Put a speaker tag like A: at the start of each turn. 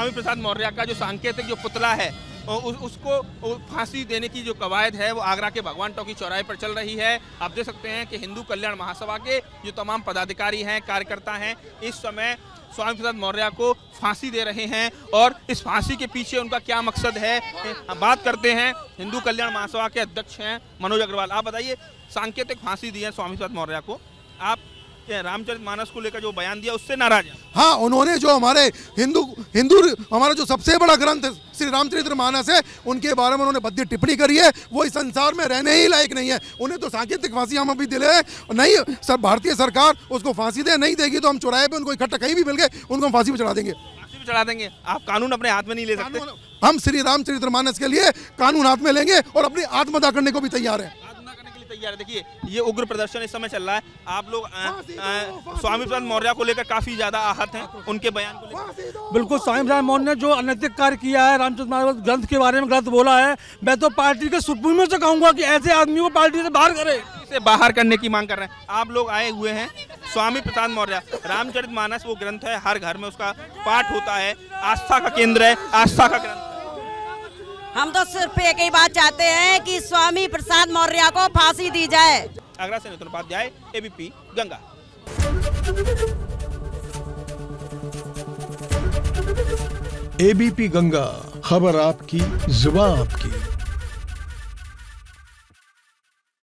A: स्वामी प्रसाद मौर्य का जो सांकेतिक जो पुतला है उस, उसको फांसी देने की जो कवायद है वो आगरा के भगवान टॉकी चौराहे पर चल रही है। आप देख सकते हैं कि हिंदू कल्याण महासभा के जो तमाम पदाधिकारी हैं कार्यकर्ता हैं इस समय स्वामी प्रसाद मौर्य को फांसी दे रहे हैं और इस फांसी के पीछे उनका क्या मकसद है बात करते हैं। हिंदू कल्याण महासभा के अध्यक्ष हैं मनोज अग्रवाल। आप बताइए सांकेतिक फांसी दी है स्वामी प्रसाद मौर्य को। आप रामचरित मानस को लेकर जो बयान दिया उससे नाराज़ है।
B: हाँ उन्होंने जो हमारे हिंदू हिंदू हमारा जो सबसे बड़ा ग्रंथ श्री रामचरित्र मानस है उनके बारे में उन्होंने बद्दी टिप्पणी करी है वो इस संसार में रहने ही लायक नहीं है। उन्हें तो सांकेतिक फांसी हम अभी दिले नहीं सर भारतीय सरकार उसको फांसी दे नहीं देगी तो हम चौराहे पे उनको इकट्ठा कहीं भी मिल गए उनको हम फांसी पे चढ़ा देंगे।
A: चढ़ा देंगे। आप कानून अपने हाथ में नहीं ले सकते।
B: हम श्री रामचरित्र मानस के लिए कानून हाथ में लेंगे और अपनी आत्मदा करने को भी तैयार है।
A: तैयार है। देखिए ये उग्र प्रदर्शन इस समय चल रहा है। आप लोग स्वामी प्रसाद मौर्य को लेकर काफ़ी ज़्यादा आहत हैं उनके बयान को लेकर।
C: बिल्कुल स्वामी प्रसाद मौर्य ने जो अनैतिक कार्य किया है रामचंद्र ग्रंथ के बारे में गलत बोला है। मैं तो पार्टी के सुप्रीमो से कहूँगा कि ऐसे आदमी को पार्टी से बाहर करे।
A: से बाहर करने की मांग कर रहे हैं। आप लोग आए हुए हैं स्वामी प्रसाद मौर्य। रामचरित मानस वो ग्रंथ है हर घर में उसका पाठ होता है। आस्था का केंद्र है आस्था का ग्रंथ।
D: हम तो सिर्फ़ एक ही बात चाहते हैं कि स्वामी प्रसाद मौर्य को फांसी दी जाए।
A: आगरा से नितिन उपाध्याय एबीपी गंगा।
E: एबीपी गंगा खबर आपकी जुबा आपकी।